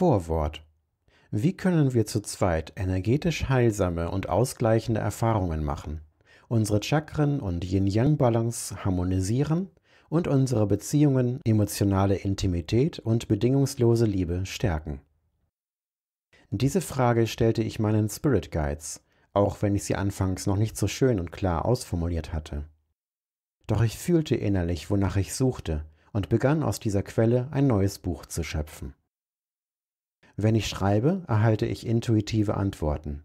Vorwort. Wie können wir zu zweit energetisch heilsame und ausgleichende Erfahrungen machen, unsere Chakren und Yin-Yang-Balance harmonisieren und unsere Beziehungen, emotionale Intimität und bedingungslose Liebe stärken? Diese Frage stellte ich meinen Spirit Guides, auch wenn ich sie anfangs noch nicht so schön und klar ausformuliert hatte. Doch ich fühlte innerlich, wonach ich suchte, und begann aus dieser Quelle ein neues Buch zu schöpfen. Wenn ich schreibe, erhalte ich intuitive Antworten.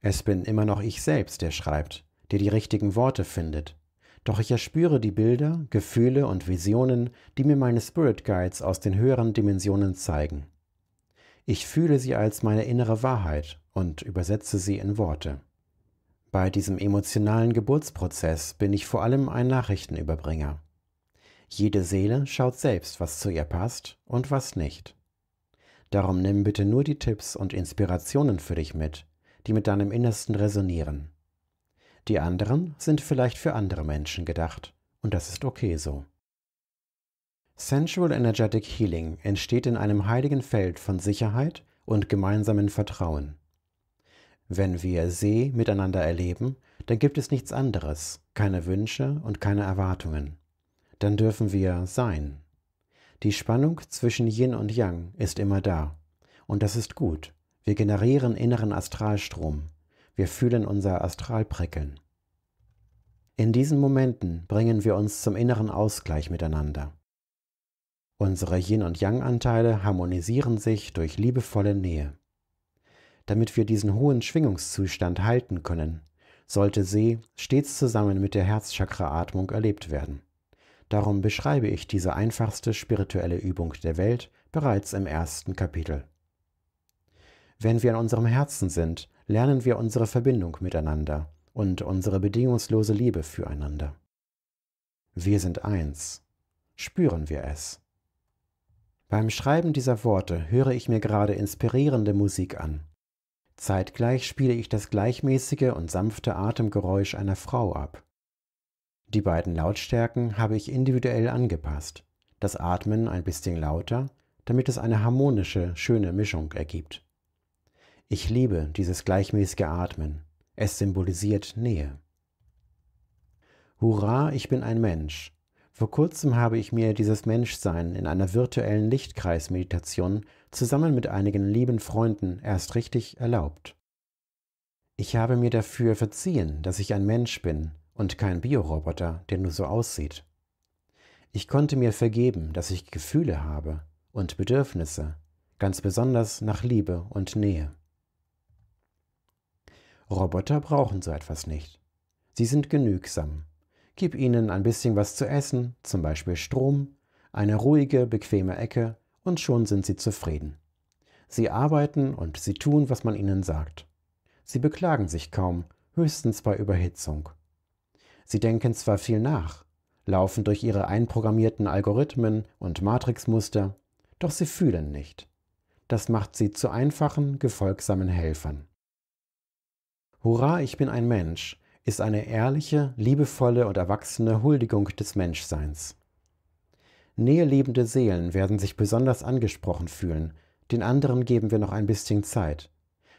Es bin immer noch ich selbst, der schreibt, der die richtigen Worte findet, doch ich erspüre die Bilder, Gefühle und Visionen, die mir meine Spirit Guides aus den höheren Dimensionen zeigen. Ich fühle sie als meine innere Wahrheit und übersetze sie in Worte. Bei diesem emotionalen Geburtsprozess bin ich vor allem ein Nachrichtenüberbringer. Jede Seele schaut selbst, was zu ihr passt und was nicht. Darum nimm bitte nur die Tipps und Inspirationen für dich mit, die mit deinem Innersten resonieren. Die anderen sind vielleicht für andere Menschen gedacht, und das ist okay so. Sensual Energetic Healing entsteht in einem heiligen Feld von Sicherheit und gemeinsamen Vertrauen. Wenn wir See miteinander erleben, dann gibt es nichts anderes, keine Wünsche und keine Erwartungen. Dann dürfen wir sein. Die Spannung zwischen Yin und Yang ist immer da. Und das ist gut. Wir generieren inneren Astralstrom. Wir fühlen unser Astral prickeln. In diesen Momenten bringen wir uns zum inneren Ausgleich miteinander. Unsere Yin- und Yang-Anteile harmonisieren sich durch liebevolle Nähe. Damit wir diesen hohen Schwingungszustand halten können, sollte See stets zusammen mit der Herzchakra-Atmung erlebt werden. Darum beschreibe ich diese einfachste spirituelle Übung der Welt bereits im ersten Kapitel. Wenn wir in unserem Herzen sind, lernen wir unsere Verbindung miteinander und unsere bedingungslose Liebe füreinander. Wir sind eins. Spüren wir es. Beim Schreiben dieser Worte höre ich mir gerade inspirierende Musik an. Zeitgleich spiele ich das gleichmäßige und sanfte Atemgeräusch einer Frau ab. Die beiden Lautstärken habe ich individuell angepasst, das Atmen ein bisschen lauter, damit es eine harmonische, schöne Mischung ergibt. Ich liebe dieses gleichmäßige Atmen. Es symbolisiert Nähe. Hurra, ich bin ein Mensch. Vor kurzem habe ich mir dieses Menschsein in einer virtuellen Lichtkreismeditation zusammen mit einigen lieben Freunden erst richtig erlaubt. Ich habe mir dafür verziehen, dass ich ein Mensch bin und kein Bioroboter, der nur so aussieht. Ich konnte mir vergeben, dass ich Gefühle habe und Bedürfnisse, ganz besonders nach Liebe und Nähe. Roboter brauchen so etwas nicht. Sie sind genügsam. Gib ihnen ein bisschen was zu essen, zum Beispiel Strom, eine ruhige, bequeme Ecke und schon sind sie zufrieden. Sie arbeiten und sie tun, was man ihnen sagt. Sie beklagen sich kaum, höchstens bei Überhitzung. Sie denken zwar viel nach, laufen durch ihre einprogrammierten Algorithmen und Matrixmuster, doch sie fühlen nicht. Das macht sie zu einfachen, gefolgsamen Helfern. Hurra, ich bin ein Mensch ist eine ehrliche, liebevolle und erwachsene Huldigung des Menschseins. Näheliebende Seelen werden sich besonders angesprochen fühlen, den anderen geben wir noch ein bisschen Zeit.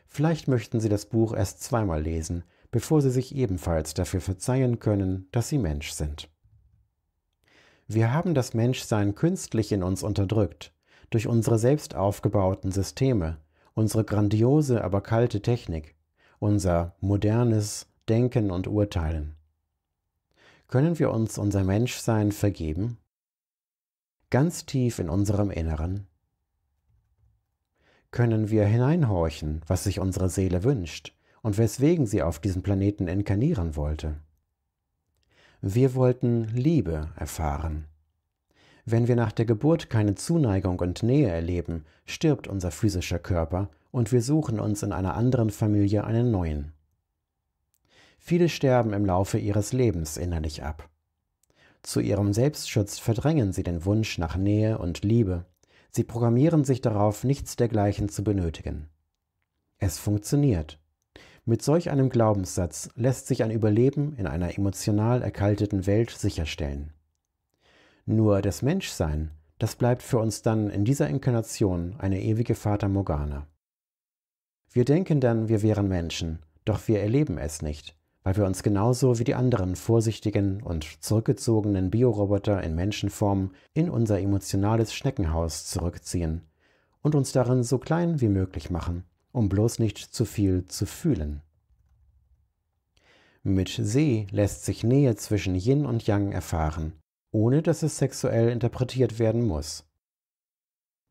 Vielleicht möchten sie das Buch erst zweimal lesen, bevor sie sich ebenfalls dafür verzeihen können, dass sie Mensch sind. Wir haben das Menschsein künstlich in uns unterdrückt, durch unsere selbst aufgebauten Systeme, unsere grandiose, aber kalte Technik, unser modernes Denken und Urteilen. Können wir uns unser Menschsein vergeben? ganz tief in unserem Inneren? Können wir hineinhorchen, was sich unsere Seele wünscht und weswegen sie auf diesem Planeten inkarnieren wollte? Wir wollten Liebe erfahren. Wenn wir nach der Geburt keine Zuneigung und Nähe erleben, stirbt unser physischer Körper und wir suchen uns in einer anderen Familie einen neuen. Viele sterben im Laufe ihres Lebens innerlich ab. Zu ihrem Selbstschutz verdrängen sie den Wunsch nach Nähe und Liebe. Sie programmieren sich darauf, nichts dergleichen zu benötigen. Es funktioniert. Mit solch einem Glaubenssatz lässt sich ein Überleben in einer emotional erkalteten Welt sicherstellen. Nur das Menschsein, das bleibt für uns dann in dieser Inkarnation eine ewige Fata Morgana. Wir denken dann, wir wären Menschen, doch wir erleben es nicht, weil wir uns genauso wie die anderen vorsichtigen und zurückgezogenen Bioroboter in Menschenform in unser emotionales Schneckenhaus zurückziehen und uns darin so klein wie möglich machen, um bloß nicht zu viel zu fühlen. Mit See lässt sich Nähe zwischen Yin und Yang erfahren, ohne dass es sexuell interpretiert werden muss.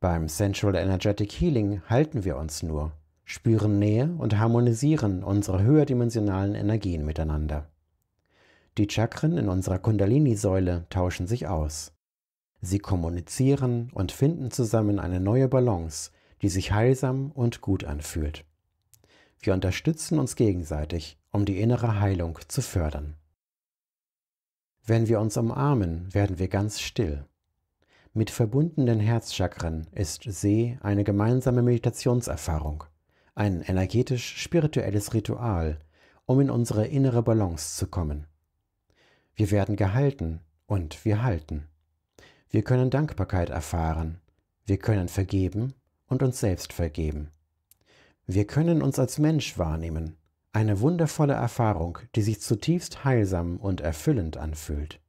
Beim Sensual Energetic Healing halten wir uns nur, spüren Nähe und harmonisieren unsere höherdimensionalen Energien miteinander. Die Chakren in unserer Kundalini-Säule tauschen sich aus. Sie kommunizieren und finden zusammen eine neue Balance, die sich heilsam und gut anfühlt. Wir unterstützen uns gegenseitig, um die innere Heilung zu fördern. Wenn wir uns umarmen, werden wir ganz still. Mit verbundenen Herzchakren ist See eine gemeinsame Meditationserfahrung, ein energetisch-spirituelles Ritual, um in unsere innere Balance zu kommen. Wir werden gehalten und wir halten. Wir können Dankbarkeit erfahren, wir können vergeben und uns selbst vergeben. Wir können uns als Mensch wahrnehmen eine wundervolle Erfahrung, die sich zutiefst heilsam und erfüllend anfühlt.